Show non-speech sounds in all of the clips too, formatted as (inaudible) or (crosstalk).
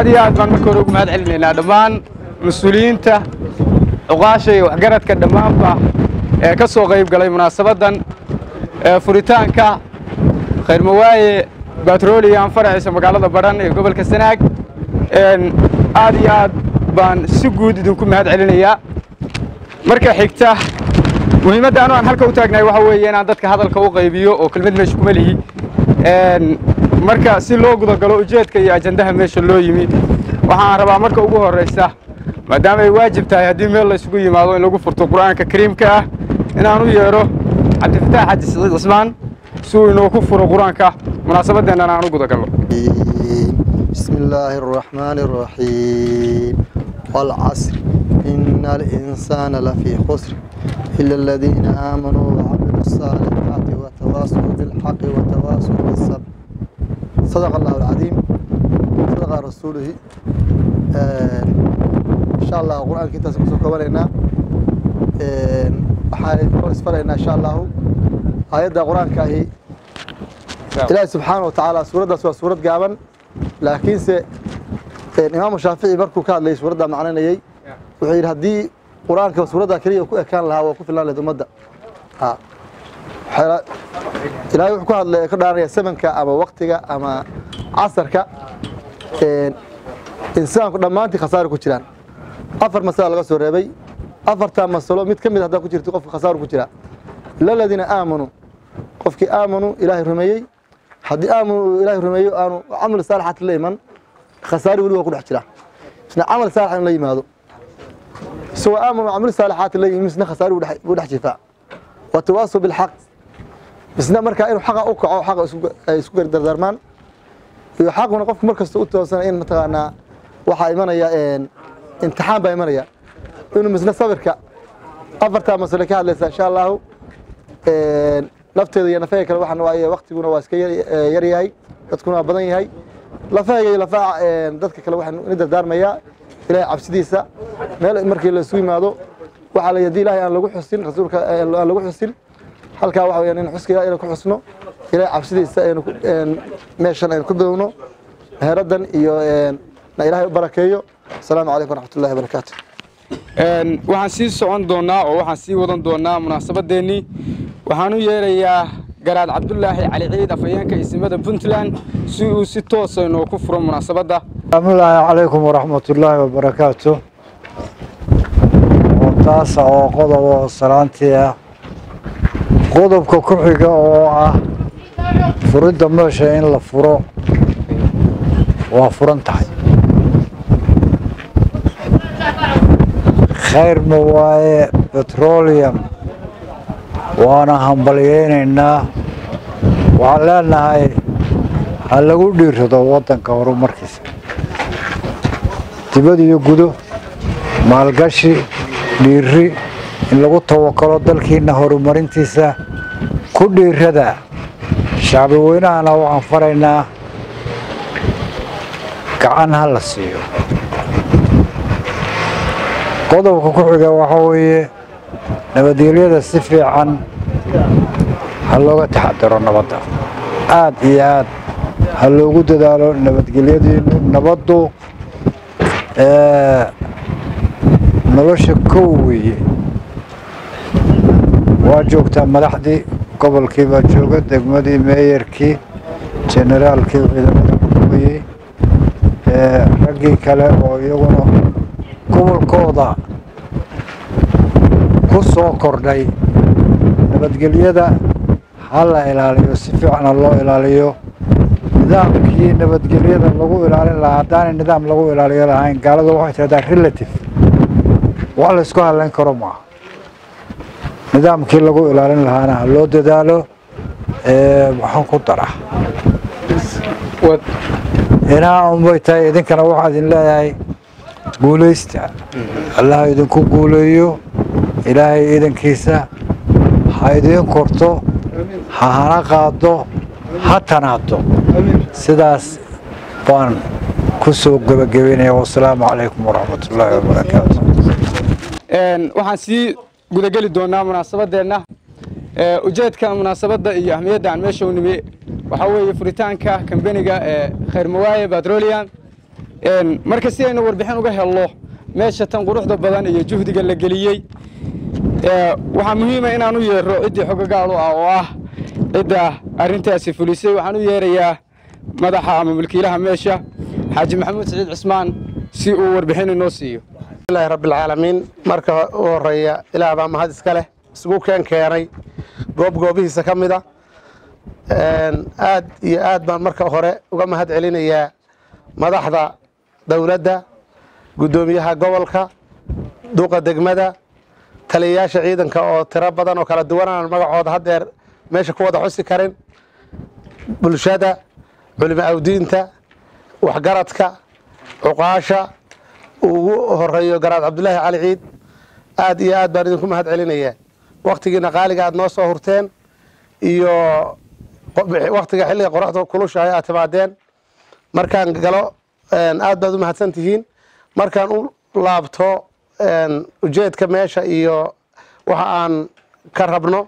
aad iyo aad baan marka hore ugu mahad celinaynaa dhammaan mas'uuliyiinta cuqaasha iyo waxgaradka dhammaanba ee ka soo qayb galay munaasabaddan ee furitaanka khayrmawaaye batroliyan faraciisa magaalada badhan ee gobolka sanaag. Aad iyo aad baan si guud idinku mahad celinayaa marka xigta muhiimadda anu aan halka u taagnahay waxa weeye inaan dadka hadalka u qaybiyo oo kelmad meesha kuma lihi marka si loo gudagalo ujeedka iyo ajandaha meesha loo yimi waxaan rabaa marka ugu horraysa maadaama ay waajib tahay haddii meel laysugu yimaado in lagu furto qur'aanka kariimka ah inaan u yeedho cabdifataax xaji siciid cismaan si uu inoogu furo qur-aanka munaasabaddeennan aan u gudagalno بسم الله الرحمن الرحيم والعصر إن الإنسان لفي خسر إلا الذين آمنوا وعملوا الصالحات وتواصوا بالحق وتواصوا بالصبر صدق الله العظيم صدق رسوله آه إن شاء الله القرآن كنت سكوكو لنا waxaan isfaraynaa insha allahu aayadda qur-aanka ahi ilaahi subxaana wa tacaala suuraddaas waa suurad gaaban laakiinse imaamu shaafici markuu ka hadlayay suuraddaa macnaynayey wuxuu yidhi haddii qur-aanka suuraddaa keliya ku ekaan lahaa waa ku filan lahayd ummadda ilaahay wuxuu ku hadlay ka dhaaranaya samanka ama waktiga ama casarka insaanku dhammaantii khasaari ku jiraan. Afar masala laga soo reebay afartaa masalo mid ka mid haddaa ku jirta qofka khasaaru ku jira. Laladiina aamanuu qofkii aamanuu ilaahay rumeeyey. Haddii aamanuu ilaahay rumeeyo aanu camal saalixaati la iman khasaari weli waa ku dhex jira. Isna camal saalix in la yimaado. Isagoo aamanuu camal saalixaati la yimi isna khasaari buu dhex jifaa. Watawaasu bilxaq isna markaa inuu xaqa u kaco xaqa ay isku gardardaarmaan iyo xaquna qofku mar kasta u toosana in mataqaanaa waxaa imanaya imtixaan baa imanaya. Inuu misna sabirka. Afartaa masale ka hadlaysa insha allahu lafteeda iyo nafahega kale waxaan waaye waktiguna waa iska yar yahay dadkuna waa badan yahay. Lafahega iyo lafaha dadka kale waxaan ina dardaarmayaa ilaahay cabsidiisa. Meel markii la isu yimaado waxaa la haddii ilaahay aan lagu xusin rasuulka aan lagu xusin halkaa waxa weyaan in xuskiga inaan ku xusno. Ilaahay cabsidiisa aynu meeshan aynu ku bilowno heeradan iyo na ilaahay u barakeeyo. Asalaamu calaykum waraxmatullahi wabarakaatu waxaan sii socon doonnaa oo waxaan sii wadan doonnaa munaasabadeennii waxaan u yeerayaa garaad cabdulaahi cali ciid afhayeenka isimada puntland si uu si toosa inoo ku furo munaasabadda. Asalaamullaahi calaykum waraxmatullaahi wabarakaatu taasa oo qodob oo salaantii ah qodobka ku xiga oo ah furidda meesha in la furo waa furan tahay khayr ma waaye betroliyam waana hambalyaynaynaa. Waxaan leenahay ha lagu dhiirrado waddanka horumarkiisa. Dibad iyo gudo maalgashi dhiirri in lagu tawakalo dalkiinna horumarintiisa ku dhiirrada shacbi weynahana waxaan faraynaa gacan ha la siiyo. Qodobka ku xiga waxaa weeye nabadgelyada si fiican ha looga taxadaro nabadda. Aad iyo aad ha loogu dadaalo nabadgelyadiinnu nabaddu nolosha kow weeye waa joogtaa madaxdii gobolkii baa jooga degmadii meeyarkii generaalkii ciidamada xukumayey raggii kale oo iyaguna gobolkooda ku soo kordhay nabadgelyada ha la ilaaliyo si fiican ha loo ilaaliyo nidaamkii nabadgelyada lagu ilaalin lahaa haddaanay nidaam lagu ilaaliyo lahayn gaaladu waxay tahdaa relative wax la isku hadlayn karo maaha nidaamkii lagu ilaalin lahaana ha loo dadaalo waxaan ku dara inaa unbay tahay idinkana waxaa idin leeyahay guulaysta. Allaha idinku guuleeyo ilaahay iidankiisa ha idiin korto ha hana qaado ha tanaado sidaas baan ku soo gebagabeynaya. Wasalaamu calaykum waraxmatullaahi wabarakaatu gudageli doonnaa munaasabadeenna. Ujeedka munaasabadda iyo ahmiyadda aan meesha u nimi waxaa weeye furitaanka kambeniga ee khayrmawaaye batrolian marka si aynu warbixin uga helno meesha tan quruxda badan iyo juhdiga la geliyey waxaa muhiima inaan u yeero ciddii xogagaal u ah oo ah cidda arrintaasi fulisay. Waxaan u yeerayaa madaxa ama mulkiilaha meesha xaaji maxamuud siciid cismaan si uu warbixin inoo siiyo ilahi rabbialcaalamiin marka u horreeya ilaah baa mahad iska leh. Isugu keen keenay. Goob goobihiisa ka mida aad iyo aad baan marka hore uga mahad celinayaa madaxda dowladda guddoomiyaha gobolka duqa degmada taliyayaasha ciidanka oo tiro badan oo kala duwan aan magacooda haddeer meesha ku wada xusi karin. Bulshada culimo awdiinta waxgaradka cuqaasha ugu horeeyo garaad cabdulaahi cali ciid aad iyo aad baan idinku mahad celinayaa wakhtigiina qaaliga aad noo soo hurteen iyo wakhtiga xilliga qoraxda kulushahay aad timaadeen. Markaan galo aad baad u mahadsan tihiin. Markaan u laabto ujeedka meesha iyo waxa aan ka rabno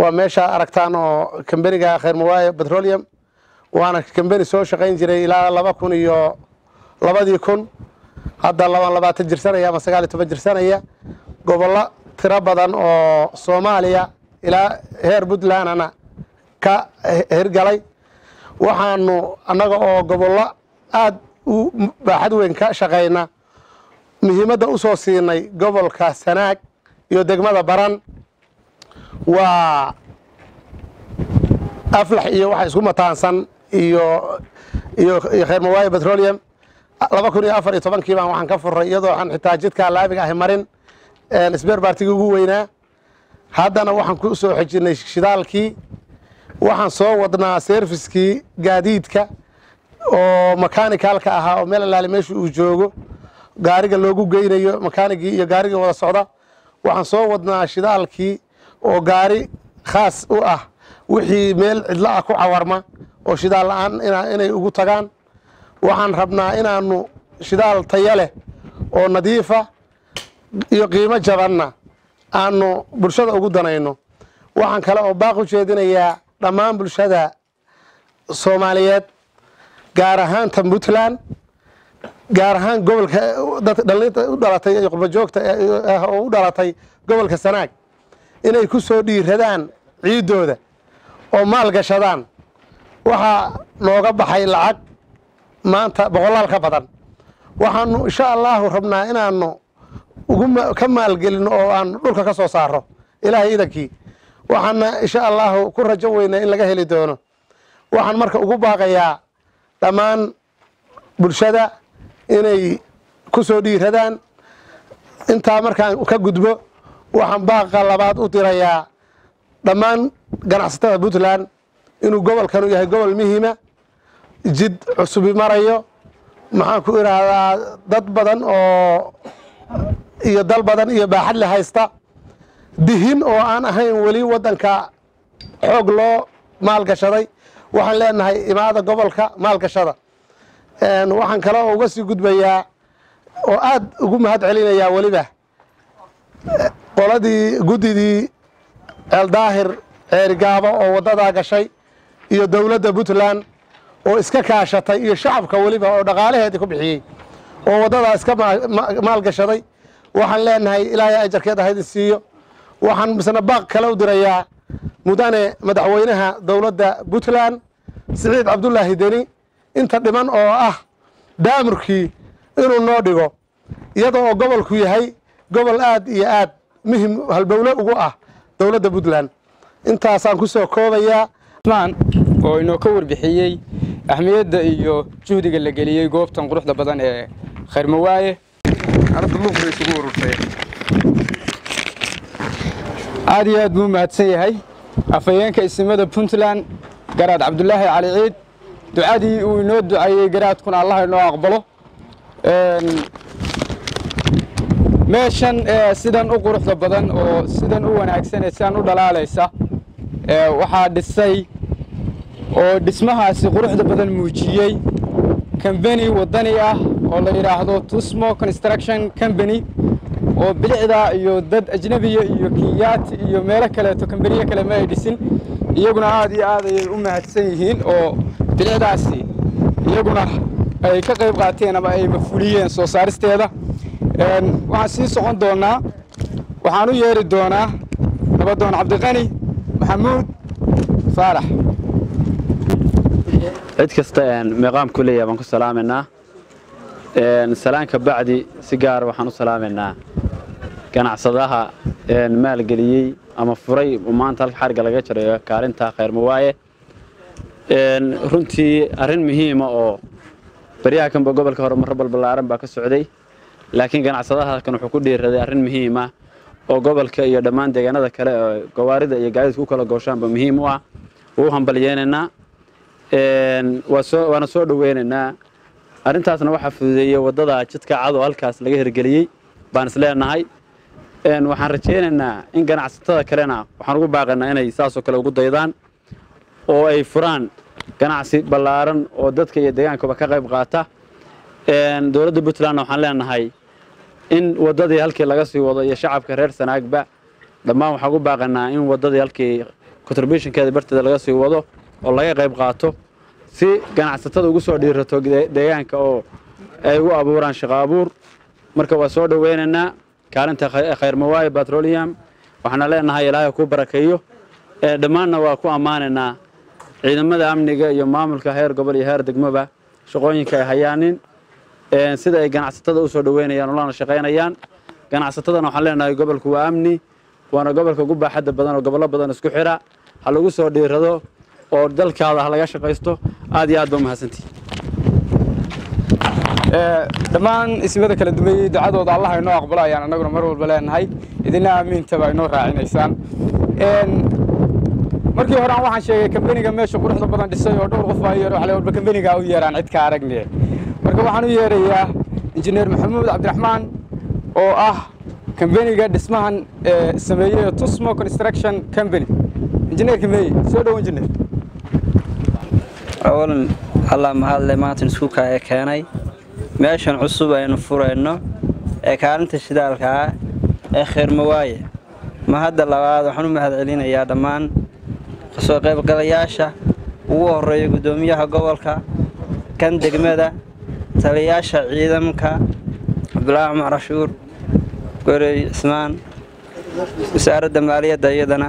waa meesha aragtaan oo kambeniga khayrmawaaye petroleum waana kambeni soo shaqayn jiray ilaa laba kun iyo labadii kun hadda labaan labaatan jirsanaya ama sagaal iyo toban jirsanaya gobollo tiro badan oo soomaaliya ilaa heer puntlandana ka hirgalay. Waxaanu annaga oo gobollo aad u baaxad weyn ka shaqayna muhiimadda u soo siinay gobolka sanaag iyo degmada baran waa aflax iyo waxa isku mataansan iyo iyo iyo khayrmawaaye petroleum laba kun iyo afar iyo tobankii baan waxaan ka furay iyadoo waxaan xitaa jidkaa laabiga ahi marin sbeer baartigii ugu weynaa. Haddana waxaan ku soo xejinay shidaalkii waxaan soo wadnaa serviskii gaadiidka oo makaanikalka ahaa oo meel alaali meesha uu joogo gaariga loogu geynayo makaanigii iyo gaarigii wada socda. Waxaan soo wadnaa shidaalkii oo gaari khaas u ah wixii meel cidlo ah ku cawarma oo shidaal la'aan inay ugu tagaan waxaan rabnaa inaanu shidaal taya leh oo nadiifa iyo qiimo jabanna aanu bulshada ugu danayno. Waxaan kale oo baaq u jeedinayaa dhammaan bulshada soomaaliyeed gaar ahaan tan puntland gaar ahaan gobolka dhalinta u dhalatay iyo qurbajoogta oo u dhalatay gobolka sanaag. Inay ku soo dhiiradaan ciiddooda oo maal gashadaan waxaa nooga baxay lacag maanta boqolaal ka badan. Waxaanu insha allaahu rabnaa inaanu ka maalgelino oo aan dhulka ka soo saaro ilaahay idankii. Waxaana insha allaahu ku rajo weynaa in laga heli doono. Waxaan marka ugu baaqayaa dhammaan bulshada inay ku soo dhiiradaan. Intaa markaan ka gudbo waxaan baaqa labaad u dirayaa dhammaan ganacsatada puntland. Inuu gobolkanu yahay gobol muhiima jid cusubi marayo maxaan ku idhaahdaa dad badan oo iyo dal badan iyo baaxad le haysta. Dihin oo aan ahayn weli waddanka xoog loo maalgashaday waxaan leenahay imaada gobolka maalgashada. Waxaan kale oo uga sii gudbayaa oo aad ugu mahad celinayaa weliba. Qoladii guddidii ceeldaahir ceerigaabo oo waddadaa gashay iyo dowladda puntland oo iska kaashatay iyo shacabka weliba oo dhaqaalaheedii ku bixiyey oo waddadaa iska maalgashaday. Waxaan leenahay ilaahay ajarkeed haydin siiyo. Waxaan misna baaq kale u dirayaa mudane madaxweynaha dowladda puntland siciid cabdulaahi deni inta dhiman oo ah daamurkii inuu noo dhigo. Iyada oo gobolku yahay gobol aad iyo aad muhiim halbowle ugu ah dowladda puntland. Intaasaan ku soo koobayaa. Oo inoo ka warbixiyey ahmiyadda iyo juhdiga la geliyey goobtan quruxda badan ee khayrmawaaye aad iyo aad buu mahadsan yahay. Afhayeenka isimada puntland garaad cabdulaahi cali ciid. Ducadii uu inoo ducayey garaadkuna allah inoo aqbalo. Meeshan sidan u quruxda badan oo sidan u wanaagsan ee sidan u dhalaalaysa waxaa dhisay oo dhismahaasi quruxda badan muujiyey. Kambeni waddani ah oo la yidhaahdo tusmo construction company oo bilicda iyo dad ajnebiya iyo kiyaati iyo meelo kaleeto kambeniyo kale ma ay dhisin iyaguna aad iyo aad ayay u mahadsan yihiin oo bilicdaasi iyaguna ay ka qayb qaateen ama ay mafuliyeen soo saaristeeda. Waxaan sii socon doonaa waxaan u yeeri doonaa nabadoon cabdiqani maxamuud faarax cid kasta meeqaam ku leeyahay baan ku salaamaynaa. Salaanka bacdi si gaara waxaan u salaamaynaa. Ganacsadaha maalgeliyey ama furay maanta halka xarigga laga jarayo kaalinta khayrmawaaye runtii arrin muhiima oo baryaha kanba gobolka horumaro balballaaran baa ka socday. Laakiin ganacsadaha kan wuxuu ku dhiiraday arrin muhiima oo gobolka iyo dhammaan deegaanada kale oo gawaarida iyo gaadiidka u kala gooshaanba muhiim u ah. Wuu hambalyeynaynaa waana soo dhoweynaynaa arrintaasna waxaa fududeeyey waddada jidka cad halkaas laga hirgeliyey baan is leenahay. Waxaan rajaynaynaa in ganacsatada kalena waxaan ugu baaqaynaa inay saasoo kale ugu daydaan oo ay furaan ganacsi ballaaran oo dadka iyo deegaankaba ka qayb qaata. Dowladda puntlandna waxaan leenahay in waddadii halkii laga sii wado iyo shacabka reer sanaagba dhammaan waxaan ugu baaqaynaa in waddadii halkii contributionkeeda barteeda laga sii wado oo laga qayb qaato si ganacsatada ugu soo dhiirato deegaanka oo ay ugu abuuraan shaqo abuur. Marka waa soo dhoweynaynaa kaalinta khayrmawaaye batrolium waxaana leenahay ilaahay kuu barakeeyo. Dhammaanna waa ku ammaanaynaa ciidamada amniga iyo maamulka heer gobol iyo heer degmoba shaqooyinka ay hayaanin. Sida ay ganacsatada u soo dhoweynayaan ulana shaqaynayaan ganacsatadana waxaan leenahay gobolku waa amni waana gobolka ugu baaxadda badan oo gobollo badan isku xidha ha lagu soo dhiirado oo dalkaada ha laga shaqaysto aad iyo aad ba umahadsantihi dhammaan ismada kala dumeeyey ducadooda allah inoo aqbalo ayaan annaguna mar walba leenahay. Idina aamiintaba inoo raacinaysaan. Markii hore aan waxaan sheegay kambeniga meesha quruxda badan dhisay oo dhowr qof baa yeero waxaa walba kambeniga u yeeraan cid ka aragne. Marka waxaan u yeerayaa injineer maxamuud cabdiraxmaan oo ah kambeniga dhismahan sameeyey tusmo construction company. Injineerka meeye soo dhow injineer awalan allah mahadle maanta iskuulka ee keenay. Meeshan cusub aynu furayno ee kaalinta shidaalka ah ee khayrmawaaye mahadda labaad waxaan u mahad celinayaa dhammaan ka soo qaybgalayaasha ugu horreeya guddoomiyaha gobolka kan degmada taliyayaasha ciidamka cabdulaahi cumar cashuur gorey cismaan wasaaradda maaliyadda iyadana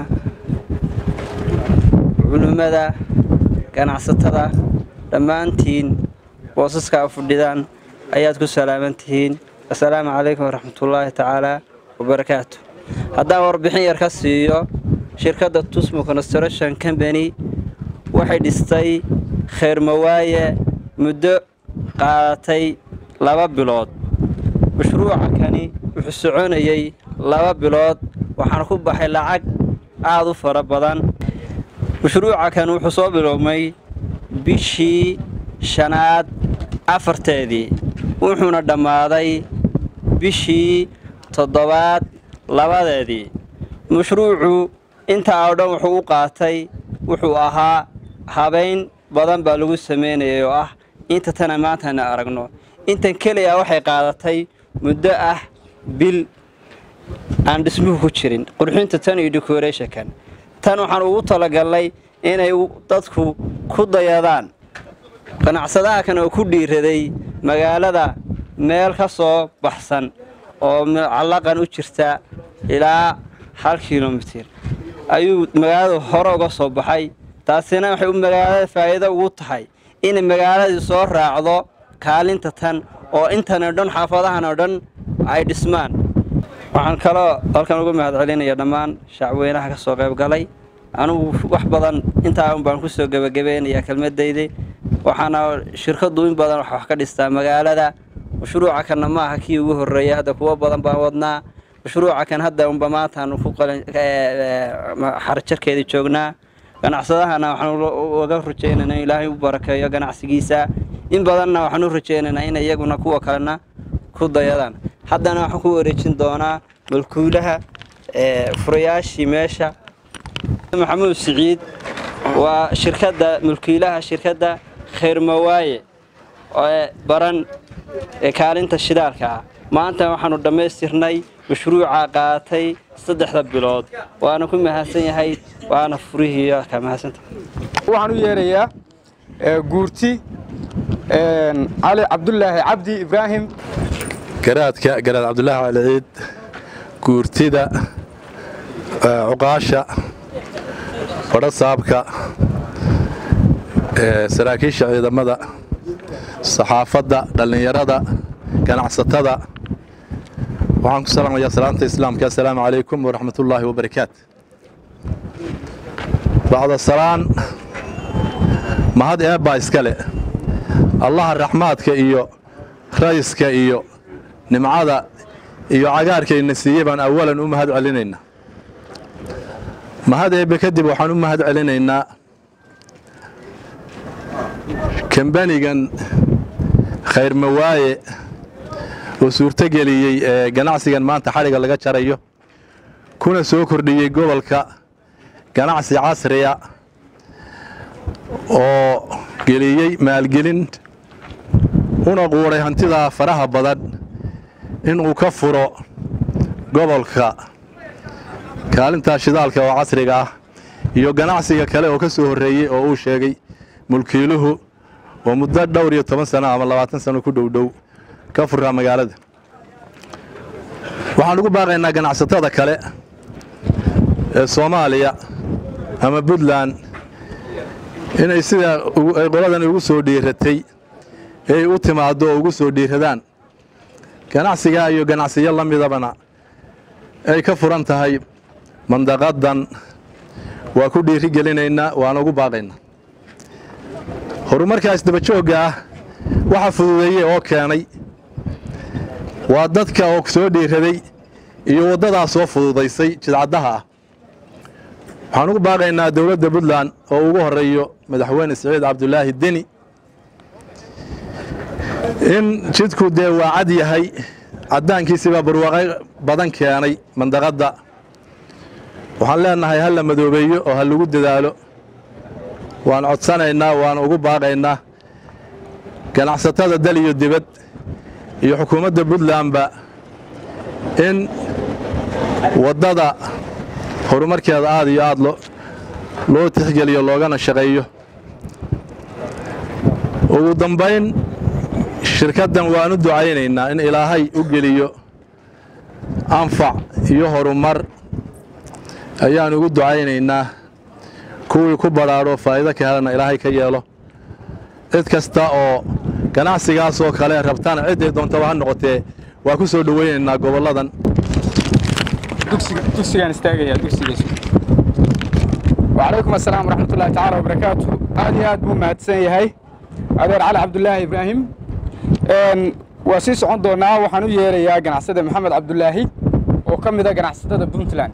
culimmada ganacsatada dhammaantiin boosaskaa fadhidaan ayaad ku salaaman tihiin assalaamu calaykum waraxmatullaahi tacaalaa wabarakaatu. Haddaan warbixin yar ka siiyo shirkadda tusmo construction company waxay dhistay khayrmawaaye muddo qaadatay laba bilood. Mashruuca kani wuxuu soconayey laba bilood waxaana ku baxay lacag aad u fara badan mashruuca kan wuxuu soo biloobmay bishii shanaad afarteedii wuxuuna dhammaaday bishii toddobaad labadeedii. Mashruucu intaa oo dhan wuxuu u qaatay wuxuu ahaa habayn badan baa lagu samaynayay oo ah inta tana maantana aragno. Intan keliya waxay qaadatay muddo ah bil aan dhismuhu ku jirin qurxinta tan iyo decorationkan tan waxaan ugu talagalnay inay dadku ku dayadaan ganacsadaha kan oo ku dhiiraday magaalada meel ka soo baxsan oo callaqan u jirta ilaa hal kilomitir. Ayuu magaalada hore uga soo baxay. Taasina waxay magaalada faa'iido ugu tahay inay magaaladii soo raacdo kaalinta tan oo intan oo dhan xaafadahan oo dhan ay dhismaan waxaan kaloo halkan uga mahad celinaya dhammaan shacweynaha ka soo qayb galay. Anugu wax badan intaa un baan ku soo gebagabaynayaa kelmadayda waxaana shirkaddu in badan wax ka dhistaa magaalada. Mashruuca kanna ma kii ugu horreeyay hadda kuwo badan baan wadnaa. Mashruuca kan hadda unba maantaanu ku xarajarkeeda joognaa. Ganacsadahana waxaan uga rajaynaynaa ilaahay u barakeeyo ganacsigiisa. In badanna waxaan u rajaynaynaa in iyaguna kuwa kalena ku dayadaan haddana waxaan ku wareejin doonaa malkuulaha furayaashii meesha. Maxamuud siciid waa shirkadda mulkiilaha shirkadda khayrmawaaye ee baran ee kaalinta shidaalka ah. Maanta waxaanu dhammaystirnay mashruuca qaatay saddexda bilood. Waana ku mahadsan yahay waana furihii ka mahadsanta waxaan u yeerayaa guurti cali cabdulaahi cabdi ibraahim garaadka garaad cabdulaahi cali ciid guurtida cuqaasha fadhasaabka saraakiisha ciidamada saxaafadda dhallinyarada ganacsatada. Waxaan ku salaamayaa salaanta islaamka. Assalaamu calaykum waraxmatullaahi wabarakaat bacda salaan mahad eebbaa iska le allaha raxmaadka iyo rayiska iyo nimcada iyo cagaarkayna siiyey baan awalan u mahad celinaynaa mahad eebbe kadib waxaan u mahad celinaynaa kambanigan khayrmawaaye oo suurtogeliyey ee ganacsigan maanta xadhigga laga jarayo kuna soo kordhiyey gobolka ganacsi casriya oo geliyey maalgelin una quudhay hantidaa faraha badan inuu ka furo gobolka. Kaalintaa shidaalka oo casriga ah iyo ganacsiga kale oo ka soo horreeyey oo uu sheegay mulkiiluhu oo muddo dhowr iyo toban sano ama labaatan sano ku dhowdhow ka furaa magaalada. Waxaan ugu baaqaynaa ganacsatada kale ee soomaaliya ama puntland inay sidaa ay qoladan ugu soo dhiiratay ee ay u timaaddo oo ugu soo dhiiradaan ganacsigaa iyo ganacsiyo la midabana ay ka furan tahay mandaqadan waa ku dhiiri gelinaynaa waana ugu baaqaynaa. Horumarkaas dabajoogga ah waxa fududeeyey oo keenay waa dadka oo soo dhiiraday iyo waddadaa soo fududaysay jidcaddaha ah. Waxaan ugu baaqaynaa dowladda puntland oo ugu horreeyo madaxweyne siciid cabdulaahi deni in jidku dee waa cad yahay caddaankiisibaa barwaaqay badan keenay mandaqadda. Waxaan leenahay ha la madoobeeyo oo ha lagu dadaalo. Waan codsanaynaa waan ugu baaqaynaa. Ganacsatada dal iyo dibad iyo xukuumadda puntlandba in waddada horumarkeeda aad iyo aad loo tixgeliyo loogana shaqeeyo. Ugu dambayn shirkaddan waan u ducaynaynaa in ilaahay u geliyo anfac iyo horumar. Ayaan ugu ducaynaynaa kuwii ku badhaadho faa'iido ka helana ilaahay ka yeelo. Cid kasta oo ganacsigaas oo kale rabtana cidday doontaba ha noqotee waa ku soo dhowaynaynaa gobolladan. Wacalaykum assalaam waraxmatullahi tacaala wabarakaatu aad iyo aad buu mahadsan yahay. Adeer cali cabdulaahi ibraahim waa sii socon doonaa waxaan u yeerayaa ganacsada maxamed cabdulaahi oo ka mid a ganacsatada puntland.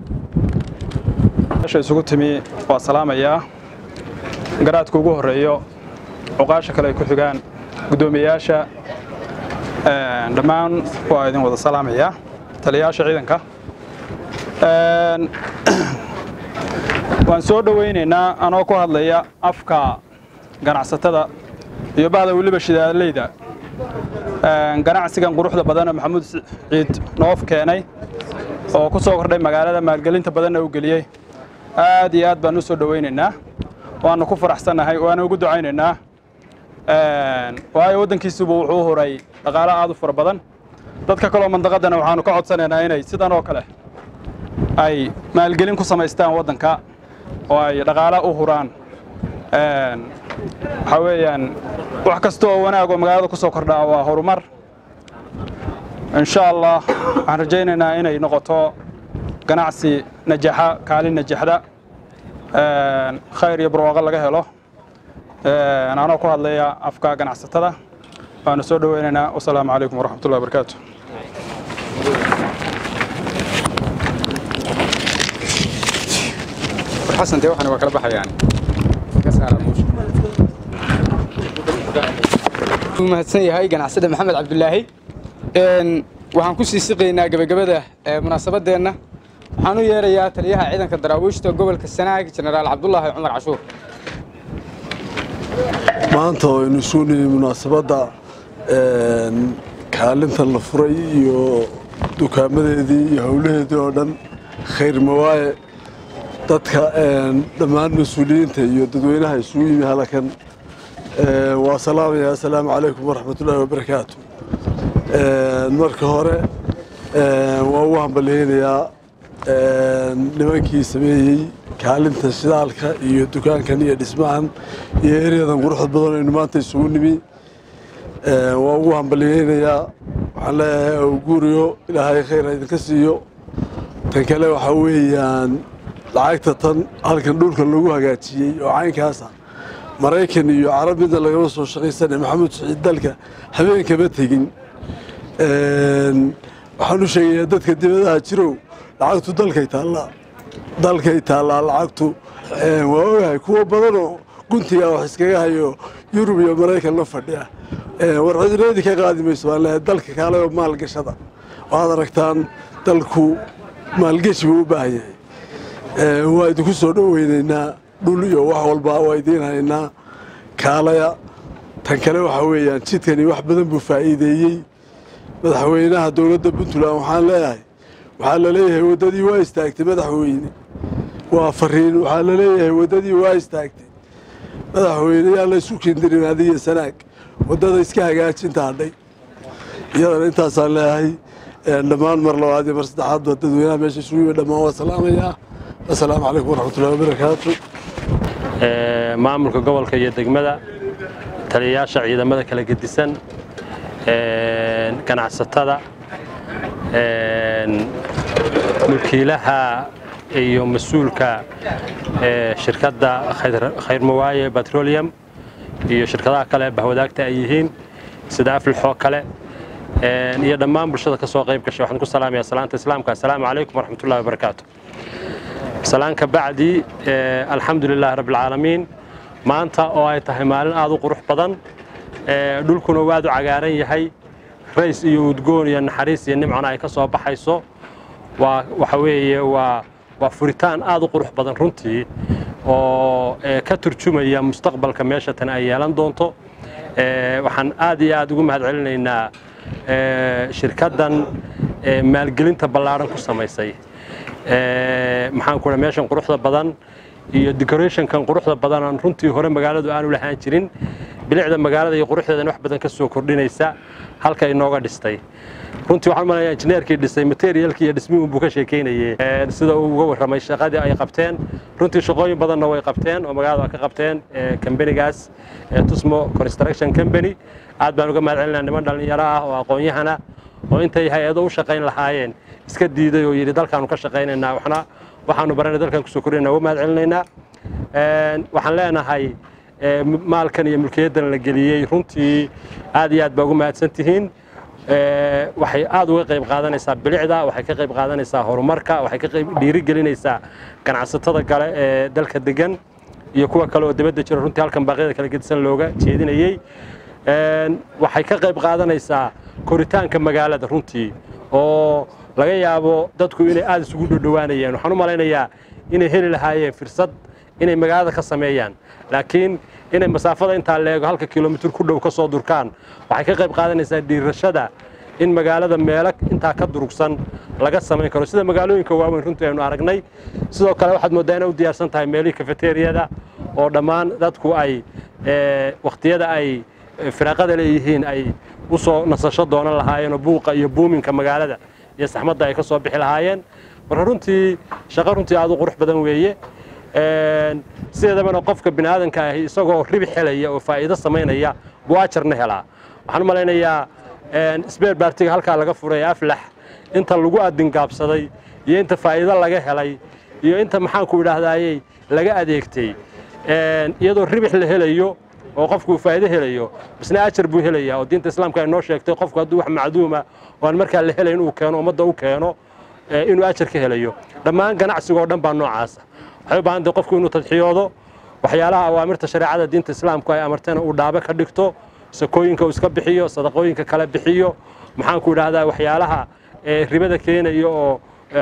Meesha isugu timi waa salaamayaa garaadka ugu horreeyo cuqaasha kale ay ku xigaan guddoomiyeyaasha dhammaan waa idin wada salaamayaa taliyayaasha ciidanka. (clears throat) Waan soo dhowaynaynaa anoo ku hadlaya afka ganacsatada iyo bahda weliba shidaaleyda ganacsigan quruxda badanoo maxamuud ciid noof keenay oo ku soo kordhay magaalada maalgelinta badanna u geliyey. Aad iyo aad baan u soo dhowaynaynaa waanu ku faraxsannahay waana ugu ducaynaynaa waayo waddankiisuba wuxuu huray dhaqaalo aad u fara badan. Dadka kaloo mandaqadana waxaanu ka codsanaynaa inay sidan oo kale ay maalgelin ku samaystaan waddanka oo ay dhaqaalo u huraan waxaa weeyaan wax kasta oo wanaag oo magaalada ku soo kordhaa waa horumar. Insha allah waxaan rajaynaynaa inay noqoto ganacsi najaxa kaalin najaxda. Khayr iyo barwaaqo laga helo. Anoo ku hadlaya afka ganacsatada. Waanu soo dhoweynaynaa. Wasalaamu calaykum waraxmatullahi wabarakaatu xasante waxana waa kala baxayaan wuu mahadsan yahay ganacsada maxamed cabdulaahi. Waxaan ku sii siqaynaa gebagabada munaasabadeenna waxaan u yeerayaa taliyaha ciidanka daraawiishta gobolka sanaag jenaraal cabdulaahi cumar cashuur. Maanta waynu isu nimi munaasabadda kaalinta la furay iyo dukaamadeedii iyo howlaheedii oo dhan. Khayr mawaaye dadka dhammaan mas'uuliyiinta iyo dadweynaha isugu yimi halkan waa salaamaya assalaamu calaykum waraxmatullaahi wabarakaatu marka hore waa ugu hambalyeynayaa nimankii sameeyey kaalinta shidaalka iyo dukaankan iyo dhismahan iyo eryadan quruxda badan aynu maanta isugu nimi. Waa ugu hambalyeynayaa waxaan leeyahay guuriyo ilaahay khayr ha idinka siiyo. Tan kale waxaa weeyaan lacagta tan halkan dhulka lagu hagaajiyey oo caynkaasa maraykan iyo carab midna lagama soo shaqaysane maxamuud saciid dalka habeenkama tegin. Waxaan u sheegayaa dadka dibadaha jirow lacagtu dalkay taallaa dalkay taallaa lacagtu waa ogahay kuwo badanoo guntigaa wax iskaga hayo yurub iyo maraykan la fadhiya. War cidreedi ka qaadi mayso baan leeyahay dalka kaale oo maalgashada. Waxaad aragtaan dalku maalgeshi buu u baahan yahay. Waa idinku soo dhoweynaynaa dhul iyo wax walba waa idiin haynaa kaalaya tan kale waxaa weeyaan jidkani wax badan buu faa'iideeyey. Madaxweynaha dowladda puntland waxaan leeyahay waxaa la leeyahay waddadii waa istaagtay madaxweyne. Waa fariin waxaa la leeyahay waddadii waa istaagtay. Madaxweyne yaa la isu kindirin adiyo sanaag. Waddada iska hagaajinta hadhay iyadana intaasaan leeyahay dhammaan mar labaad iyo mar saddexaad ba dadweynaha meesha isugu yimi dhammaan waa salaamayaa assalaamu calaykum waraxmatullahi wabarakaatu maamulka gobolka iyo degmada taliyayaasha ciidamada kala gedisan ganacsatada mulkiilaha iyo mas'uulka shirkadda khayrmawaaye batrolium iyo shirkadaha kale bahwadaagta ay yihiin sida aflixoo kale. Iyo dhammaan bulshada ka soo qayb gashay waxaan ku salaamayaa salaanta islaamka. Assalaamu calaykum waraxmatullahi wabarakaatu salaanka bacdi alxamdulilahi rabbilcaalamiin maanta oo ay tahay maalin aad u qurux badan dhulkuna uu aad u cagaaran yahay. Rays iyo udgoon iyo naxariis iyo nimcona ay ka soo baxayso. Waa waxa weeye waa waa furitaan aad u qurux badan runtii oo ka turjumaya mustaqbalka meesha tan ay yeelan doonto. Waxaan aad iyo aad ugu mahad celinaynaa shirkaddan maalgelinta ballaadhan ku samaysay maxaan ku meeshan quruxda badan iyo decorationkan quruxda badan runtii hore magaaladu aanu lahaan jirin. Bilicda magaalada iyo quruxdeedan wax badan ka soo kordhinaysa halka inooga dhistay. Runtii waxaan umaleeyaa injineerkii dhisay materialkii iyo dhismihii unbuu ka sheekeynayey sida uu uga warramay shaqadii ay qabteen runtii shaqooyin badanna way qabteen oo magaalada ka qabteen kambanigaas tusmo construction company. Aad baan uga mahad celinaa niman dhallinyaro ah oo aqoon-yahana oo intay hay'ado u shaqayn lahaayeen iska diiday oo yidhi dalkaanu ka shaqaynaynaa waxna waxaanu baranay dalkan ku soo kordhinaa uga mahad celinaynaa waxaan leenahay maalkan iyo mulkiyaddan la geliyey runtii aad iyo aad baa ugu mahadsan tihiin. Waxay aad uga qayb qaadanaysaa bilicda waxay ka qayb qaadanaysaa horumarka waxay ka qayb dhiirigelinaysaa ganacsatada kale ee dalka degan iyo kuwa kale oo dibadda jira. Runtii halkan baaqyada kala gedisan looga jeedinayey. Waxay ka qayb qaadanaysaa koritaanka magaalada runtii oo laga yaabo dadku inay aad isugu dhodhowaanayeen waxaan u malaynayaa inay heli lahaayeen firsad inay magaalada ka sameeyaan. Laakiin inay masaafada intaa leego halka kilomitir ku dhow ka soo durkaan waxay ka qayb qaadanaysaa dhiirashada in magaalada meelo intaa ka durugsan laga samayn karo. Sida magaalooyinka waaweyn runtii aynu aragnay sidoo kale waxaad mooddaa inay u diyaarsan tahay meelihii kafeteriyada oo dhammaan dadku ay wakhtiyada ay firaaqada leeyihiin ay u soo nasasho doonan lahaayeen oo buuqa iyo buuminka magaalada iyo saxmadda ay ka soo bixi lahaayeen. Marka runtii shaqo runtii aad u qurux badan weeye. Sideedabana qofka bini aadanka ahi isagoo ribix helaya oo faa'iido samaynaya buu ajarna helaa. Waxaan u malaynayaa sbeer baartiga halkaa laga furay aflax. Inta lagu adingaabsaday iyo inta faa'iido laga helay iyo inta maxaanku idhaahdayey laga adeegtay. Iyadoo ribix la helayo oo qofku faa'iido helayo bisna ajar buu helayaa oo diinta islaamka ay noo sheegtay qofku hadduu wax macduuma oo aan markaa la helayn inuu keeno ummadda u keeno inuu ajar ka helayo. Dhammaan ganacsigoo dhan baa noocaasa waxay u baahan qofku inuu tadxiyoodo waxyaalaha awaamirta shareecada diinta islaamku ay amartayna uu dhaabe ka dhigto sakooyinka uu iska bixiyo sadaqooyinka kale bixiyo. Maxaanku idhaahdaa waxyaalaha ribada keenayo oo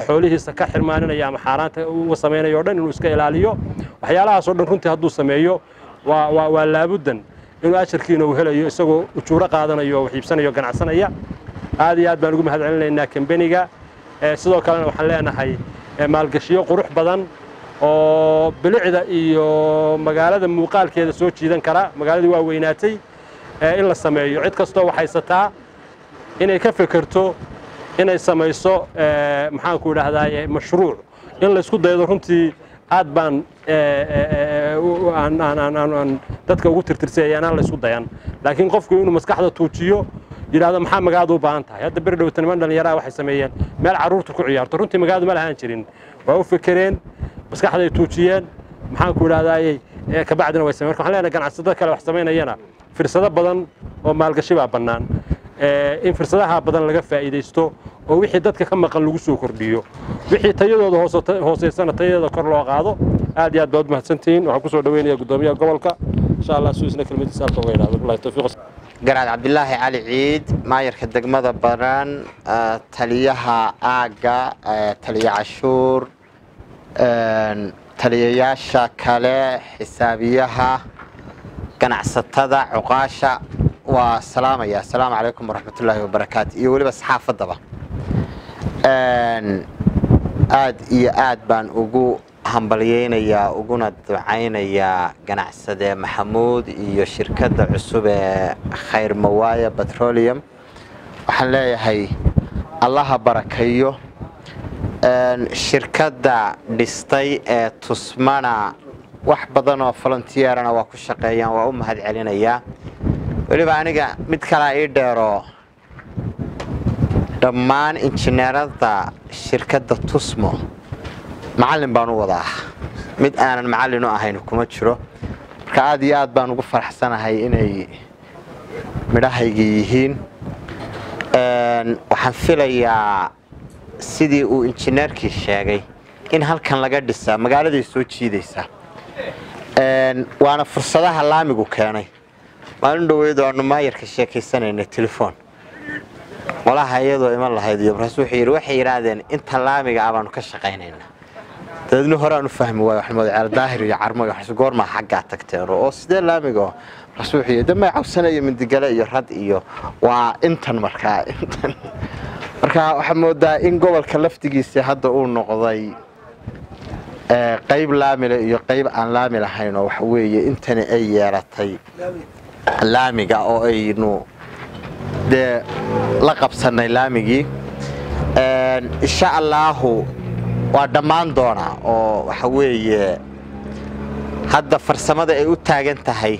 xoolihiisa ka xirmaaninaya ama xaaraanta uga samaynayo o dhan inuu iska ilaaliyo. Waxyaalahaasoo dhan runtii hadduu sameeyo waa laabuddan inuu ajarkiina uu helayo isagoo ujuuro qaadanayo oo wax iibsanayo ganacsanaya. Aad iyo aad baan ugu mahad kambeniga. Sidoo kalena waxaan leenahay maalgashiyo qurux badan oo bilicda iyo magaalada muuqaalkeeda soo jiidan kara magaaladii waa weynaatay in la sameeyo. Cid kastoo waxaysataa inay ka fekerto inay samayso maxaanku idhaahdaye mashruuc. In laysku daydo runtii aad baan aan dadka ugu tirtirsayayaan aan laysku dayan laakiin qofku inuu maskaxda tuujiyo yidhahdo maxaa magaalada u baahan tahay? Hadda beri dhowta niman dhallinyaraha waxay sameeyeen. Meel carruurta ku ciyaarto. Runtii magaaladu ma lahaan jirin. Waa u fekereen maskaxday tuujiyeen. Maxaanku idhahdaaye kabacdina way sameen marka waxaan leenahay ganacsatada kale wax samaynayana firsado badan oo maalgashi baa bannaan in firsadaha badan laga faa'iidaysto oo wixii dadka ka maqan lagu soo kordhiyo. Wixii tayadooda hooseysana tayadeeda kor loo qaado. Aad iyo aad baad mahadsantihiin. Waxaan ku soo dhaweynaya guddoomiyaha gobolka. Insha allah suisna kelmadiisa halka uga idhahdo billahi tawfiiq garaad cabdilaahi cali ciid maayarka degmada baran taliyaha aagga taliya cashuur taliyayaasha kale xisaabiyaha ganacsatada cuqaasha waa salaamaya asalaamu calaykum waraxmatullaahi wabarakaatu iyo weliba saxaafaddaba aad iyo aad baan ugu hambalyaynayaa uguna ducaynayaa ganacsade maxamuud iyo shirkadda cusub ee khayr mawaaya petroleum. Waxaan leeyahay allaha barakayo. Shirkadda dhistay ee tusmana wax badan oo waa ku shaqeeyaan waa u mahad weliba aniga mid kalaa ii dheeroo dhammaan injineerada shirkadda tusmo. Macallin baan u wadaa. Mid aanan macallin u ahayn kuma jiro. Marka aad iyo aad baan ugu faraxsanahay inay midhahaygii yihiin. Waxaan filayaa sidii uu injineerkii sheegay in halkan laga dhisaa magaaladay soo jiidaysaa waana fursadaha laamigu keenay maalin dhaweyd aanu maayarka sheekaysanaynay telefoon. Qolaha iyadoo iman lahayd iyo markaas wuxuu waxay yidhaahdeen inta laamiga ah ka shaqaynaynaa dabeedna hore aan u fahmi waayo waxaan moodaa ceer daahir iyo carmo iyo waxaas goormaa xaggaa tagteen oo sidee laamiga oo? Markaas wuxuu yidhi iyo mindigale iyo rad iyo waa intan markaa intan. Marka waxaa moodaa in gobolka laftigiisa hadda uu noqday qayb laamile iyo qayb aan laami lahayn oo waxa weeye intani ay yeelatay laamiga oo aynu dee la qabsannay laamigii. Insha allaahu waa dhammaan doonaa oo waxa weeye hadda farsamada ay u taagan tahay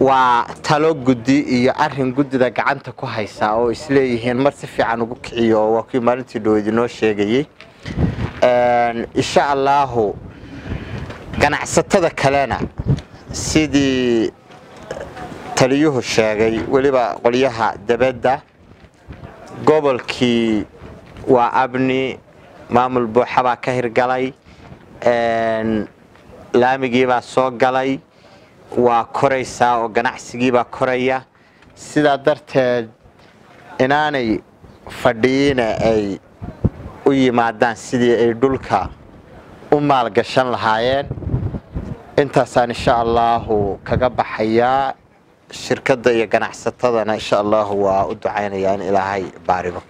waa talo guddi iyo arrin guddida gacanta ku haysaa oo isleeyihiin mar si fiican ugu kiciyo waa kii maalintii dhoweyd inoo sheegayey. Insha allaahu ganacsatada kalena sidii taliyuhu sheegay weliba qolyaha debedda gobolkii waa abni maamul buuxa baa ka hirgalay laamigiibaa soo galay waa koraysaa oo ganacsigiibaa koraya. Sidaa darteed inaanay fadhiyiina ay u yimaadaan sidii ay dhulka u maalgashan lahaayeen. Intaasaan insha allaahu kaga baxayaa shirkadda iyo ganacsatadana insha allahu waa u ducaynayaa in ilaahay baarigo